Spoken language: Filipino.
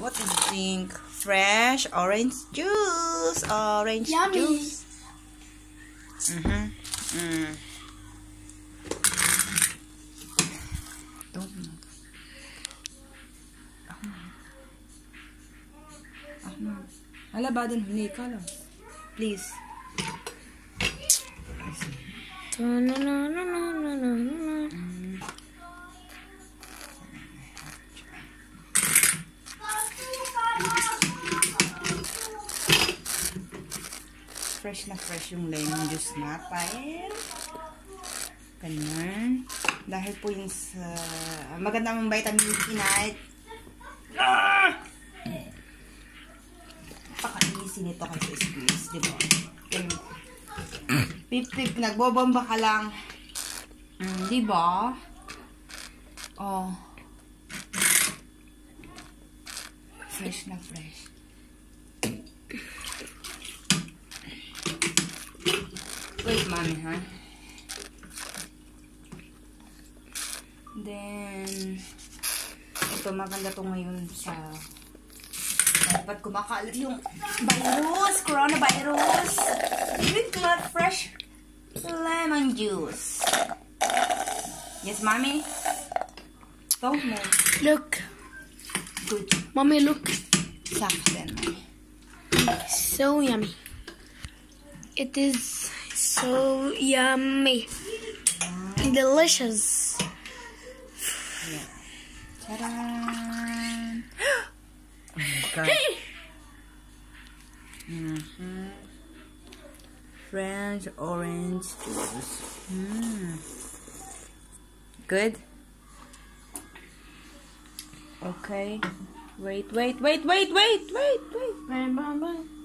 What do you think? Fresh orange juice. Orange Yummy. juice. Mm-hmm. Mm. Don't move. Ahmad. Ala badin huneka lang. Please. No, no, no, no. Fresh na fresh yung lemon juice natin. Ganyan. Dahil po yung sa... Maganda mong vitamin C night. Ah! Paka-easy nito kasi squeeze, di ba? Pip-pip, nagbobomba ka lang. Mm, di ba? Oh. Fresh na fresh. Wait, mommy, ha? Then, ito maganda to ngayon sa dapat kumakalat yung virus, coronavirus. With blood fresh lemon juice. Yes, mommy? Don't move. Look. Good. Mommy, look. Mommy. So yummy. It is so yummy. Delicious. Tadaan! Oh my God. Mm-hmm. French orange juice. Mm. Good? Okay. Wait, wait, wait, wait, wait, wait, wait.